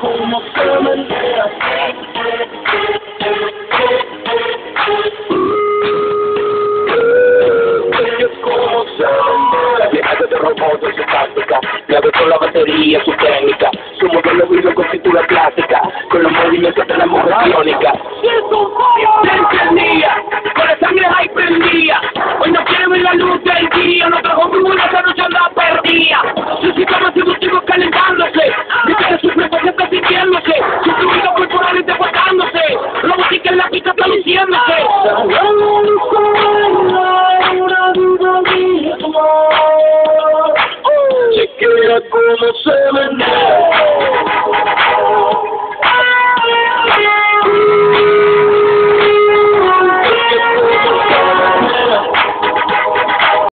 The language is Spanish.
como se menea. como se menea. Viaje de robot en su táctica, clave con la batería, su técnica, su modelo vino con cintura clásica, con los movimientos de la mujer biónica. Siento encendía, con la sangre ahí prendía, hoy no quiere ver la luz del día, no trajo muy la pista está luciéndose. Chequea cómo se